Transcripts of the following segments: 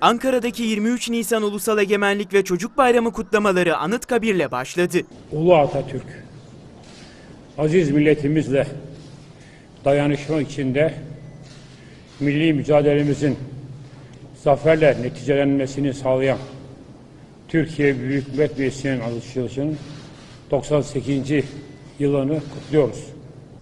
Ankara'daki 23 Nisan Ulusal Egemenlik ve Çocuk Bayramı kutlamaları Anıtkabir'le başladı. Ulu Atatürk, aziz milletimizle dayanışma içinde milli mücadelemizin zaferle neticelenmesini sağlayan Türkiye Büyük Millet Meclisi'nin alışılışının 98. yılını kutluyoruz.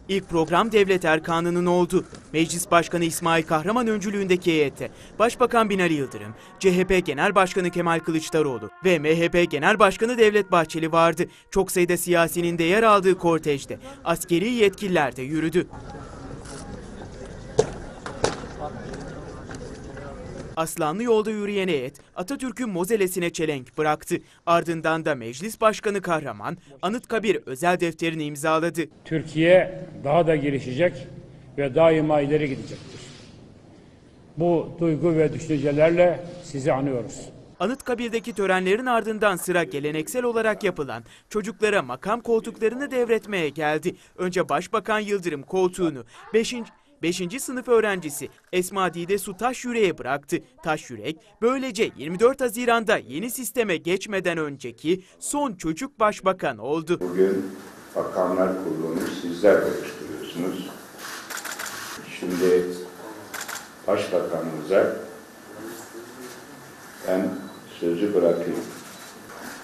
İlk program devlet erkanının oldu. Meclis Başkanı İsmail Kahraman öncülüğündeki heyette Başbakan Binali Yıldırım, CHP Genel Başkanı Kemal Kılıçdaroğlu ve MHP Genel Başkanı Devlet Bahçeli vardı. Çok sayıda siyasinin de yer aldığı kortejde askeri yetkililer de yürüdü. Aslanlı yolda yürüyen heyet Atatürk'ün mozelesine çelenk bıraktı. Ardından da Meclis Başkanı Kahraman Anıtkabir özel defterini imzaladı. Türkiye daha da gelişecek ve daima ileri gidecektir. Bu duygu ve düşüncelerle sizi anıyoruz. Anıtkabir'deki törenlerin ardından sıra geleneksel olarak yapılan çocuklara makam koltuklarını devretmeye geldi. Önce Başbakan Yıldırım koltuğunu 5. 5. sınıf öğrencisi Esma Dide Su Taşyürek'e bıraktı. Taşyürek böylece 24 Haziran'da yeni sisteme geçmeden önceki son çocuk başbakan oldu. Bugün Bakanlar Kurulu'nu sizler oluşturuyorsunuz. Şimdi Başbakanımıza ben sözü bırakayım.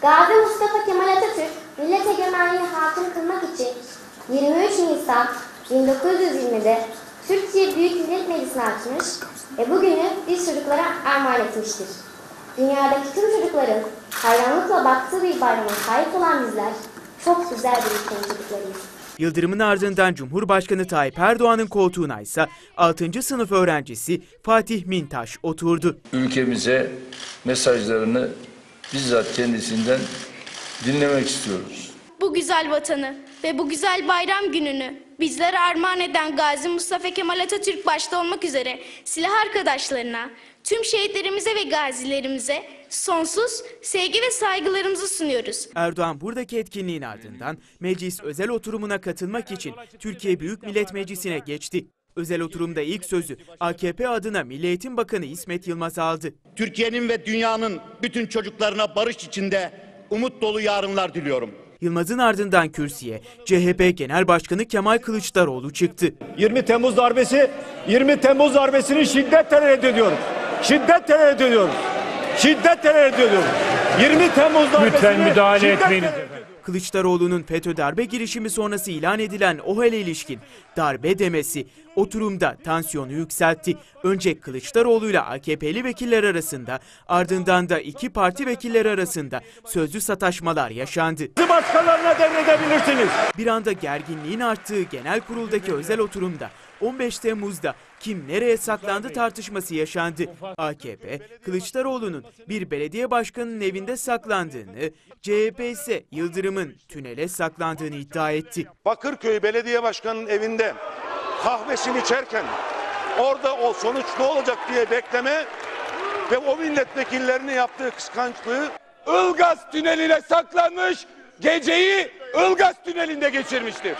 Gazi Mustafa Kemal Atatürk, millet egemenliği hakim kılmak için 23 Nisan 1920'de Türkiye Büyük Millet Meclisi'ni açmış ve bugünü biz çocuklara armağan etmiştir. Dünyadaki tüm çocukların hayranlıkla baktığı bir bayrama sahip olan bizler çok güzel bir ülkenin çocuklarıyız. Yıldırım'ın ardından Cumhurbaşkanı Tayyip Erdoğan'ın koltuğuna ise 6. sınıf öğrencisi Fatih Mintaş oturdu. ülkemize mesajlarını bizzat kendisinden dinlemek istiyoruz. Bu güzel vatanı ve bu güzel bayram gününü bizlere armağan eden Gazi Mustafa Kemal Atatürk başta olmak üzere silah arkadaşlarına, tüm şehitlerimize ve gazilerimize sonsuz sevgi ve saygılarımızı sunuyoruz. Erdoğan buradaki etkinliğin ardından meclis özel oturumuna katılmak için Türkiye Büyük Millet Meclisi'ne geçti. Özel oturumda ilk sözü AKP adına Milli Eğitim Bakanı İsmet Yılmaz aldı. Türkiye'nin ve dünyanın bütün çocuklarına barış içinde umut dolu yarınlar diliyorum. Yılmaz'ın ardından kürsüye CHP Genel Başkanı Kemal Kılıçdaroğlu çıktı. 20 Temmuz darbesi, 20 Temmuz darbesini şiddetle reddediyoruz. Şiddetle reddediyoruz. Şiddetle reddediyoruz. 20 Temmuz darbesini Lütfen müdahale efendim. Kılıçdaroğlu'nun FETÖ darbe girişimi sonrası ilan edilen OHAL'e ilişkin darbe demesi oturumda tansiyonu yükseltti. Önce Kılıçdaroğlu ile AKP'li vekiller arasında ardından da iki parti vekilleri arasında sözlü sataşmalar yaşandı. Başkalarına devredebilirsiniz. Bir anda gerginliğin arttığı genel kuruldaki özel oturumda 15 Temmuz'da kim nereye saklandı tartışması yaşandı. AKP, Kılıçdaroğlu'nun bir belediye başkanının evinde saklandığını, CHP ise Yıldırım'ın tünele saklandığını iddia etti. Bakırköy Belediye Başkanı'nın evinde kahvesini içerken orada o sonuç ne olacak diye bekleme ve o milletvekillerinin yaptığı kıskançlığı Ilgaz tüneline saklanmış, geceyi Ilgaz tünelinde geçirmiştir.